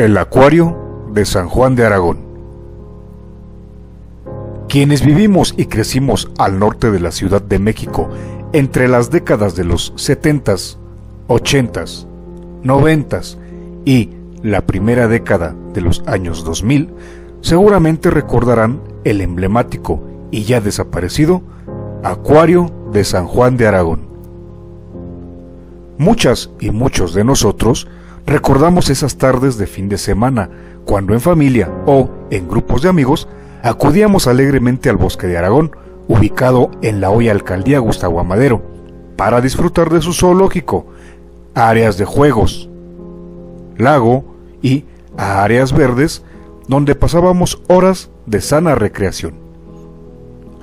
El Acuario de San Juan de Aragón. Quienes vivimos y crecimos al norte de la Ciudad de México entre las décadas de los 70s, 80s, 90s y la primera década de los años 2000, seguramente recordarán el emblemático y ya desaparecido Acuario de San Juan de Aragón. Muchas y muchos de nosotros recordamos esas tardes de fin de semana, cuando en familia o en grupos de amigos acudíamos alegremente al bosque de Aragón, ubicado en la hoy alcaldía Gustavo Amadero, para disfrutar de su zoológico, áreas de juegos, lago y áreas verdes donde pasábamos horas de sana recreación.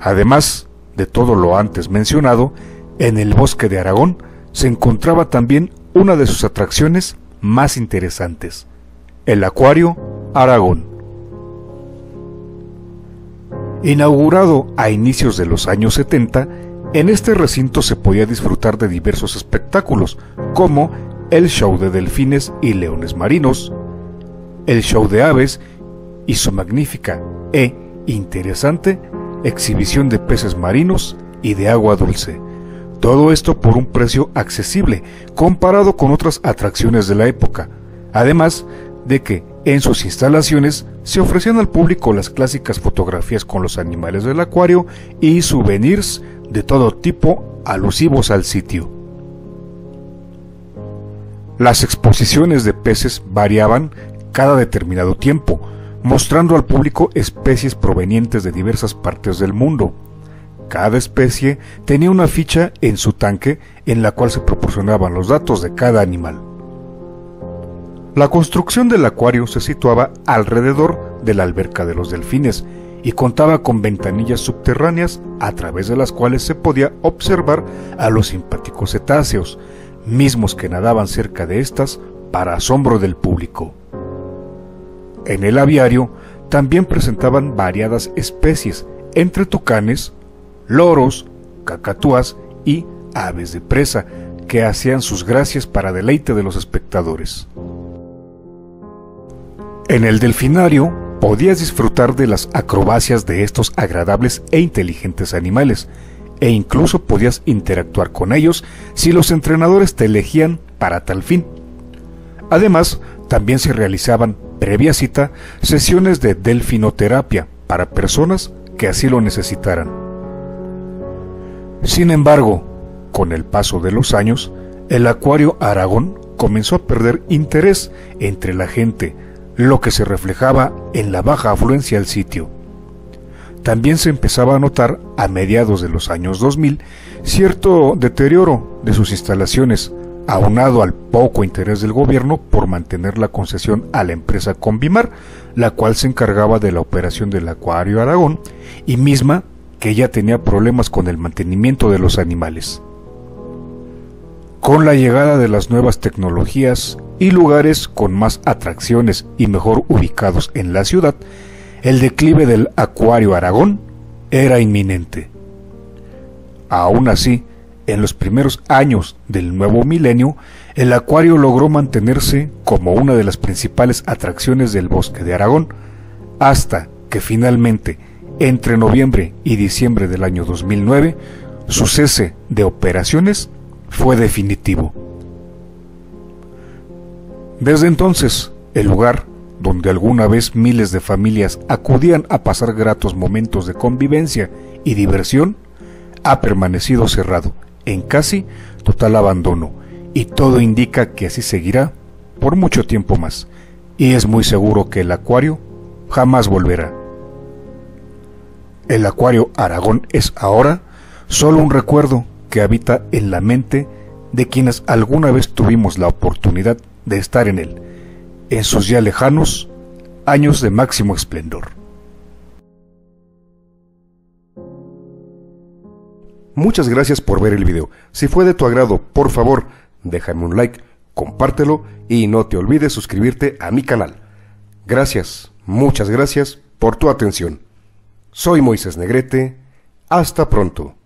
Además de todo lo antes mencionado, en el bosque de Aragón se encontraba también una de sus atracciones más interesantes, el Acuario Aragón. Inaugurado a inicios de los años 70, en este recinto se podía disfrutar de diversos espectáculos, como el show de delfines y leones marinos, el show de aves y su magnífica e interesante exhibición de peces marinos y de agua dulce. Todo esto por un precio accesible comparado con otras atracciones de la época, además de que en sus instalaciones se ofrecían al público las clásicas fotografías con los animales del acuario y souvenirs de todo tipo alusivos al sitio. Las exposiciones de peces variaban cada determinado tiempo, mostrando al público especies provenientes de diversas partes del mundo, cada especie tenía una ficha en su tanque en la cual se proporcionaban los datos de cada animal. La construcción del acuario se situaba alrededor de la alberca de los delfines y contaba con ventanillas subterráneas a través de las cuales se podía observar a los simpáticos cetáceos, mismos que nadaban cerca de estas para asombro del público. En el aviario también presentaban variadas especies, entre tucanes, loros, cacatúas y aves de presa, que hacían sus gracias para deleite de los espectadores. En el delfinario podías disfrutar de las acrobacias de estos agradables e inteligentes animales, e incluso podías interactuar con ellos si los entrenadores te elegían para tal fin. Además, también se realizaban, previa cita, sesiones de delfinoterapia para personas que así lo necesitaran. Sin embargo, con el paso de los años, el acuario Aragón comenzó a perder interés entre la gente, lo que se reflejaba en la baja afluencia al sitio. También se empezaba a notar a mediados de los años 2000 cierto deterioro de sus instalaciones, aunado al poco interés del gobierno por mantener la concesión a la empresa Convimar, la cual se encargaba de la operación del Acuario Aragón y misma que ya tenía problemas con el mantenimiento de los animales. Con la llegada de las nuevas tecnologías y lugares con más atracciones y mejor ubicados en la ciudad, el declive del Acuario Aragón era inminente. Aún así, en los primeros años del nuevo milenio, el acuario logró mantenerse como una de las principales atracciones del bosque de Aragón, hasta que finalmente entre noviembre y diciembre del año 2009, su cese de operaciones fue definitivo. Desde entonces, el lugar donde alguna vez miles de familias acudían a pasar gratos momentos de convivencia y diversión, ha permanecido cerrado, en casi total abandono, y todo indica que así seguirá por mucho tiempo más, y es muy seguro que el acuario jamás volverá. El acuario Aragón es ahora solo un recuerdo que habita en la mente de quienes alguna vez tuvimos la oportunidad de estar en él, en sus ya lejanos años de máximo esplendor. Muchas gracias por ver el video. Si fue de tu agrado, por favor, déjame un like, compártelo y no te olvides suscribirte a mi canal. Gracias, muchas gracias por tu atención. Soy Moisés Negrete. Hasta pronto.